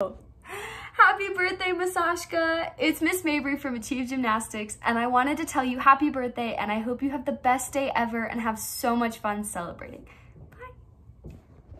Happy birthday, Masachika! It's Miss Mabry from Achieve Gymnastics, and I wanted to tell you happy birthday, and I hope you have the best day ever and have so much fun celebrating.